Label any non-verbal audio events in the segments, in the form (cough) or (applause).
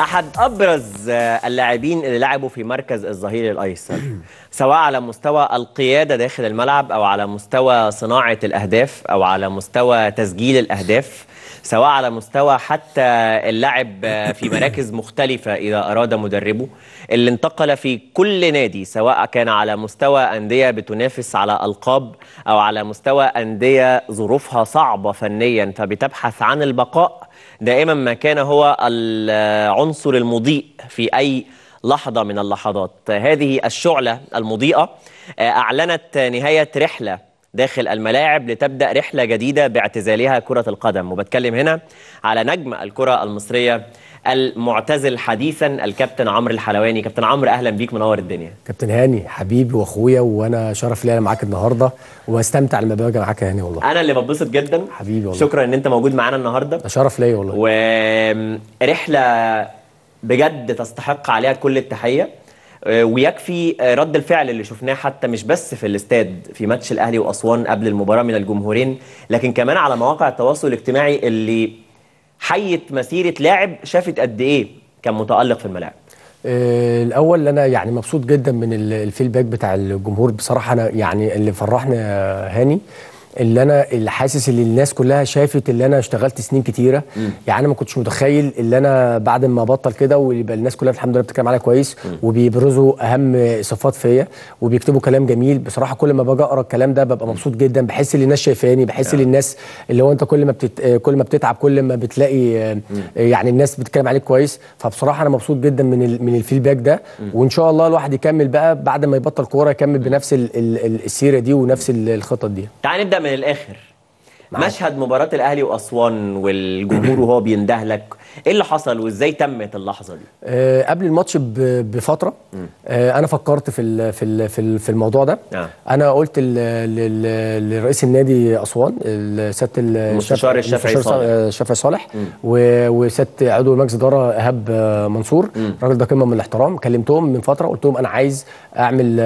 أحد أبرز اللاعبين اللي لعبوا في مركز الظهير الأيسر سواء على مستوى القيادة داخل الملعب أو على مستوى صناعة الأهداف أو على مستوى تسجيل الأهداف سواء على مستوى حتى اللعب في مراكز مختلفة إذا أراد مدربه اللي انتقل في كل نادي سواء كان على مستوى أندية بتنافس على ألقاب أو على مستوى أندية ظروفها صعبة فنيا فبتبحث عن البقاء دائما ما كان هو العنصر المضيء في أي لحظة من اللحظات. هذه الشعلة المضيئة أعلنت نهاية رحلة داخل الملاعب لتبدأ رحلة جديدة باعتزالها كرة القدم. وبتكلم هنا على نجم الكرة المصرية المعتزل حديثا الكابتن عمرو الحلواني. كابتن عمرو أهلا بيك منور الدنيا. كابتن هاني حبيبي وأخويا وأنا شرف لي أنا معاك النهارده واستمتع لما باجي معاك يا هاني والله. أنا اللي بتبسط جدا. حبيبي والله. شكرا إن أنت موجود معانا النهارده. ده شرف ليا والله. ورحله بجد تستحق عليها كل التحية. ويكفي رد الفعل اللي شفناه حتى مش بس في الاستاد في ماتش الأهلي وأسوان قبل المباراة من الجمهورين لكن كمان على مواقع التواصل الاجتماعي اللي حيت مسيرة لاعب شافت قد إيه كان متألق في الملاعب. آه الأول أنا يعني مبسوط جدا من الفيدباك بتاع الجمهور. بصراحة أنا يعني اللي فرحني يا هاني اللي أنا اللي حاسس ان الناس كلها شافت اللي أنا اشتغلت سنين كتيرة. م. يعني أنا ما كنتش متخيل اللي أنا بعد ما بطل كده ويبقى الناس كلها الحمد لله بتتكلم عليا كويس م. وبيبرزوا أهم صفات فيا وبيكتبوا كلام جميل. بصراحة كل ما باجي أقرأ الكلام ده ببقى مبسوط جدا بحس إن الناس شايفاني بحس إن الناس اللي هو أنت كل ما بتت... كل ما بتتعب كل ما بتلاقي م. يعني الناس بتتكلم عليك كويس. فبصراحة أنا مبسوط جدا من ال... من الفيدباك ده. وإن شاء الله الواحد يكمل بقى بعد ما يبطل كورة يكمل بنفس ال... ال... السيرة دي ونفس الخطط دي. تعال نبدأ من الآخر. معك. مشهد مباراة الأهلي وأسوان والجمهور وهو بينده لك إيه اللي حصل وإزاي تمت اللحظة دي؟ أه قبل الماتش بفترة أه أنا فكرت في في في, في الموضوع ده. آه. أنا قلت لرئيس النادي أسوان سيادة المستشار الشافعي صالح. الشافعي صالح. وسيادة عضو مجلس إدارة إيهاب منصور. الراجل ده قمة من الاحترام. كلمتهم من فترة قلت لهم أنا عايز أعمل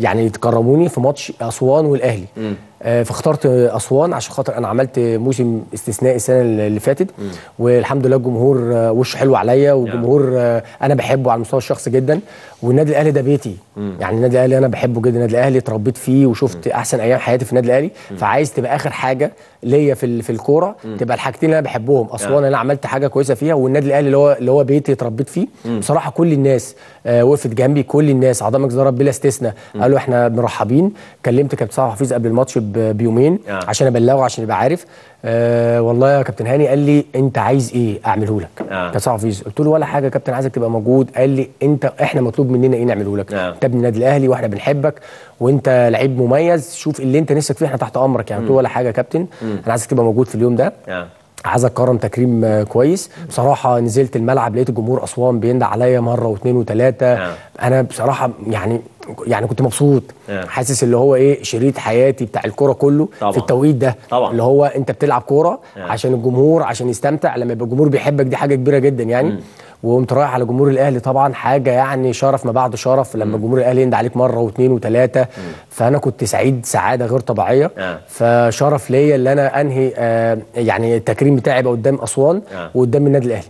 يعني تكرموني في ماتش أسوان والأهلي. م. فاخترت أسوان عشان خاطر أنا عملت موسم استثنائي السنة اللي فاتت والحمد لله الجمهور وشه حلو عليا والجمهور أنا بحبه على المستوى الشخصي جدا والنادي الأهلي ده بيتي. يعني النادي الأهلي أنا بحبه جدا النادي الأهلي اتربيت فيه وشفت أحسن أيام حياتي في النادي الأهلي فعايز تبقى آخر حاجة ليا في في الكورة تبقى الحاجتين اللي أنا بحبهم أسوان أنا عملت حاجة كويسة فيها والنادي الأهلي اللي هو اللي هو بيتي اتربيت فيه. بصراحة كل الناس آه وقفت جنبي كل الناس مجلس الاداره بلا استثناء. قالوا إحنا مرحبين. كلمت كابتن حفيظ قبل الماتش بيومين عشان أبلغه عشان يبقى عارف. آه والله يا كابتن هاني قال لي أنت عايز إيه؟ أعمله لك. آه. حفيظ قلت له ولا حاجة يا كابتن عايزك تبقى موجود. قال لي أنت إحنا مطلوب مننا إيه نعمله لك؟ آه. أنت ابن النادي الأهلي وإحنا بنحبك وأنت لعيب مميز. شوف اللي أنت نفسك فيه إحنا تحت أمرك يعني. قلت له ولا حاجة يا كابتن. أنا عايزك تبقى موجود في اليوم ده. آه. عايز اكرم تكريم كويس بصراحة نزلت الملعب لقيت الجمهور أسوان بيندع عليا مرة واثنين وثلاثة آه. أنا بصراحة يعني يعني كنت مبسوط آه. حاسس اللي هو إيه شريط حياتي بتاع الكورة كله طبعا. في التوقيت ده طبعا. اللي هو أنت بتلعب كورة آه. عشان الجمهور عشان يستمتع لما يبقى الجمهور بيحبك دي حاجة كبيرة جدا يعني مم. وقمت رايح على جمهور الأهلي طبعا حاجة يعني شرف ما بعد شرف لما جمهور الأهلي يندى عليك مرة واثنين وثلاثة فأنا كنت سعيد سعادة غير طبيعية. آه. فشرف ليا اللي أنا أنهي آه يعني التكريم بتاعي يبقى قدام أسوان آه. وقدام النادي الأهلي.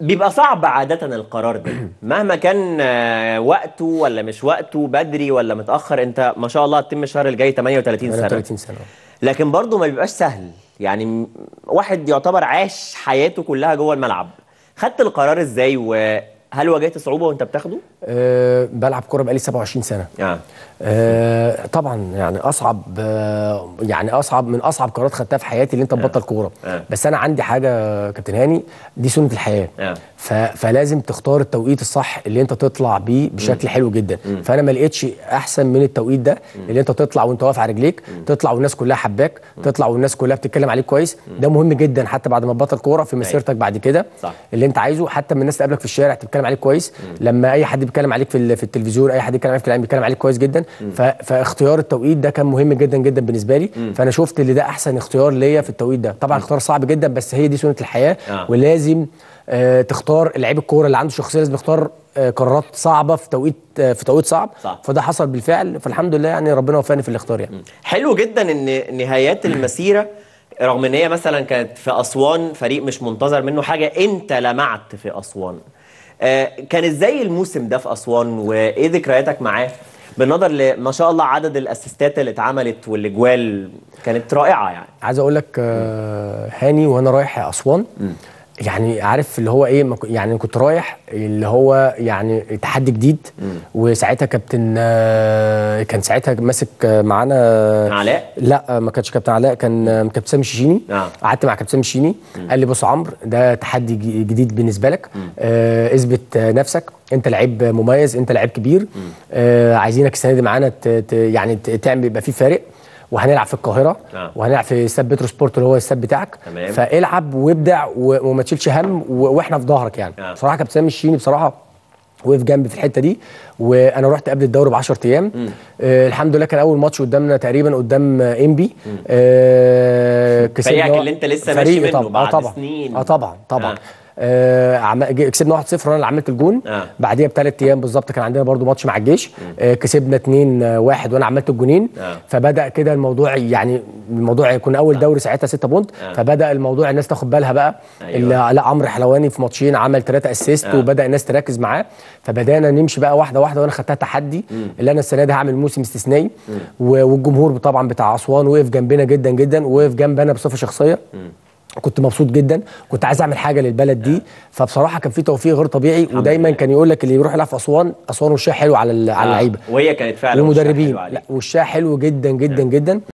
بيبقى صعب عادة القرار ده. (clears throat) مهما كان آه، وقته ولا مش وقته بدري ولا متأخر أنت ما شاء الله هتتم الشهر الجاي 38 سنة. 38 سنة. لكن برضه ما بيبقاش سهل. يعني واحد يعتبر عاش حياته كلها جوه الملعب خدت القرار إزاي وهل واجهت صعوبة وانت بتاخده؟ أه بلعب كورة بقالي 27 سنة. آه أه طبعا يعني أصعب أه يعني أصعب من أصعب قرارات خدتها في حياتي اللي أنت تبطل كورة. آه. بس أنا عندي حاجة كابتن هاني دي سنة الحياة. آه. فلازم تختار التوقيت الصح اللي أنت تطلع بيه بشكل حلو جدا. فأنا ما لقيتش أحسن من التوقيت ده اللي أنت تطلع وأنت واقف على رجليك تطلع والناس كلها حباك تطلع والناس كلها بتتكلم عليك كويس. ده مهم جدا حتى بعد ما تبطل كورة في مسيرتك بعد كده. اللي أنت عايزه حتى من الناس تقابلك في الشارع تتكلم عليك كويس. لما أي حد بيتكلم عليك في في التلفزيون أي حد يتكلم عليك في الاعلام بيتكلم عليك كويس جدا. فاختيار التوقيت ده كان مهم جدا جدا بالنسبة لي. فأنا شفت اللي ده أحسن اختيار ليا في التوقيت ده. طبعا اختيار صعب جدا بس هي دي سنة الحياة. آه. ولازم آه تختار لعيب الكورة اللي عنده شخصية لازم يختار آه قرارات صعبة في توقيت آه في توقيت صعب. صح. فده حصل بالفعل. فالحمد لله يعني ربنا وفقني في الاختيار يعني. حلو جدا إن نهايات المسيرة رغم إن هي مثلا كانت في أسوان فريق مش منتظر منه حاجة أنت لمعت في أسوان. كان إزاي الموسم ده في أسوان؟ وإيه ذكرياتك معاه؟ بالنظر لما شاء الله عدد الأسيستات اللي اتعملت والأجوال كانت رائعة يعني. عايز أقول لك آه، هاني وأنا رايح أسوان يعني عارف اللي هو إيه يعني كنت رايح اللي هو يعني تحدي جديد وساعتها كابتن آه، كان ساعتها ماسك معانا علاء؟ لا ما كانش كابتن علاء كان كابتن سامي الشيشيني آه. قعدت مع كابتن سامي الشيشيني قال لي بص يا عمرو ده تحدي جديد بالنسبة لك. آه اثبت نفسك أنت لعيب مميز أنت لعيب كبير. آه عايزينك السنة دي معانا ت- ت- يعني تعمل يبقى في فارق. وهنلعب في القاهرة آه. وهنلعب في استاد بترو سبورت اللي هو الاستاد بتاعك تمام. فالعب وابدع وما تشيلش هم وإحنا في ظهرك يعني آه. بصراحة كابتن سامي الشيشيني بصراحة وقف جنبي في الحتة دي وأنا رحت قبل الدوري ب 10 أيام آه الحمد لله كان أول ماتش قدامنا تقريبا قدام إنبي آه كسبنا فريقك اللي أنت لسه ماشي منه. بعد آه طبعا. سنين. آه طبعا طبعا آه. آه. آه كسبنا 1-0 وأنا اللي عملت الجون. آه. بعديها بثلاث أيام بالظبط كان عندنا برضو ماتش مع الجيش. آه كسبنا 2-1 وأنا عملت الجونين. آه. فبدأ كده الموضوع يعني الموضوع يكون أول دوري ساعتها 6 point. آه. فبدأ الموضوع الناس تاخد بالها بقى. أيوة. اللي لا عمرو حلواني في ماتشين عمل ثلاثة assist آه. وبدأ الناس تركز معاه. فبدأنا نمشي بقى واحدة واحدة وأنا خدتها تحدي. اللي أنا السنة دي هعمل موسم استثنائي. والجمهور طبعا بتاع أسوان وقف جنبنا جدا جدا وقف جنبي أنا بصفة شخصية. كنت مبسوط جدا. كنت عايز أعمل حاجة للبلد دي. فبصراحة كان في توفيق غير طبيعي. ودايما. كان يقول لك اللي يروح يلعب في أسوان أسوان وشها حلو على على آه. اللعيبة. وهي كانت فعلا والمدربين. لا وشها حلو جدا جدا جدا.